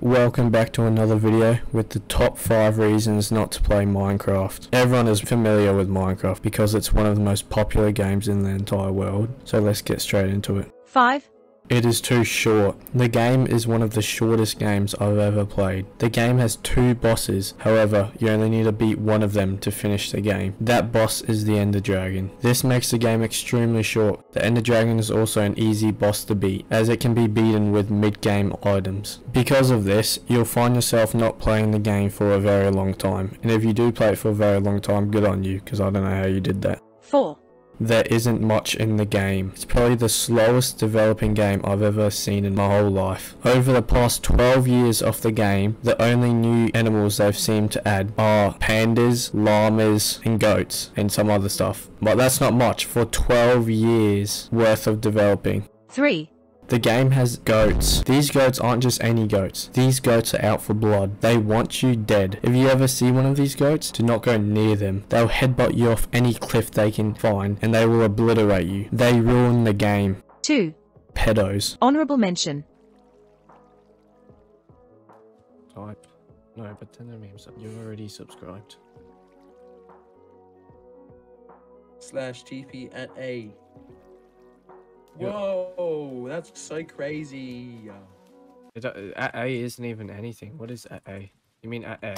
Welcome back to another video with the top 5 reasons not to play Minecraft. Everyone is familiar with Minecraft because it's one of the most popular games in the entire world, so let's get straight into it. 5, It is too short. The game is one of the shortest games I've ever played. The game has two bosses, however, you only need to beat one of them to finish the game. That boss is the Ender Dragon. This makes the game extremely short. The Ender Dragon is also an easy boss to beat, as it can be beaten with mid-game items. Because of this, you'll find yourself not playing the game for a very long time, and if you do play it for a very long time, good on you, because I don't know how you did that. 4, There isn't much in the game. It's probably the slowest developing game I've ever seen in my whole life. Over the past 12 years of the game, the only new animals they've seemed to add are pandas, llamas, and goats, and some other stuff. But that's not much for 12 years worth of developing. 3, The game has goats. These goats aren't just any goats. These goats are out for blood. They want you dead. If you ever see one of these goats, do not go near them. They'll headbutt you off any cliff they can find and they will obliterate you. They ruin the game. 2, Pedos. Honorable mention. Type. No, but tell them you're already subscribed. slash TP at A. Yeah. Whoa, that's so crazy. At uh, A isn't even anything. What is at A? You mean at A?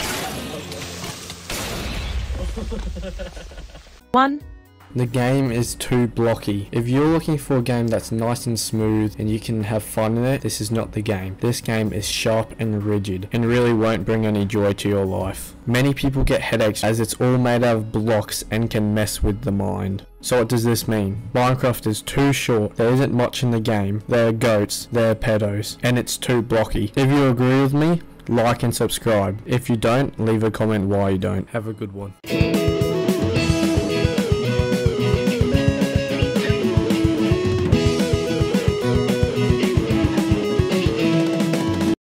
1, The game is too blocky. If you're looking for a game that's nice and smooth and you can have fun in it, this is not the game. This game is sharp and rigid and really won't bring any joy to your life. Many people get headaches as it's all made out of blocks and can mess with the mind. So what does this mean? Minecraft is too short, there isn't much in the game, there are goats, there are pedos, and it's too blocky. If you agree with me, like and subscribe. If you don't, leave a comment why you don't. Have a good one.